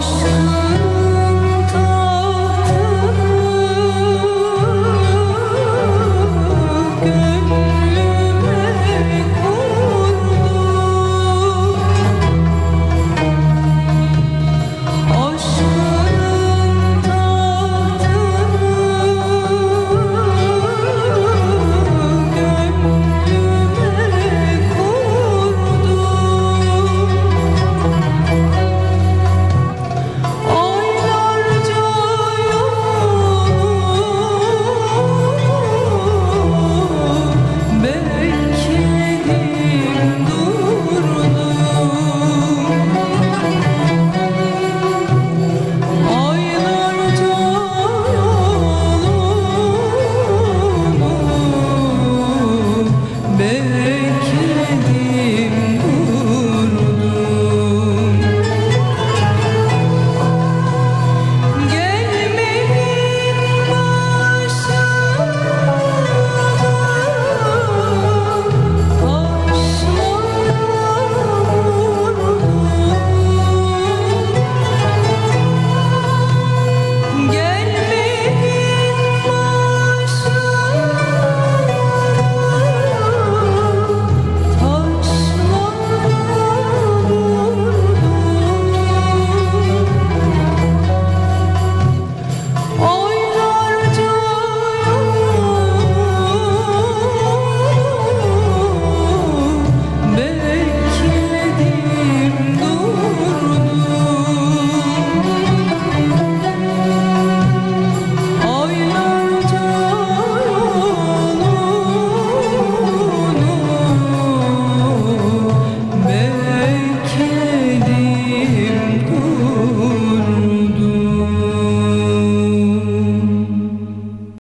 什么？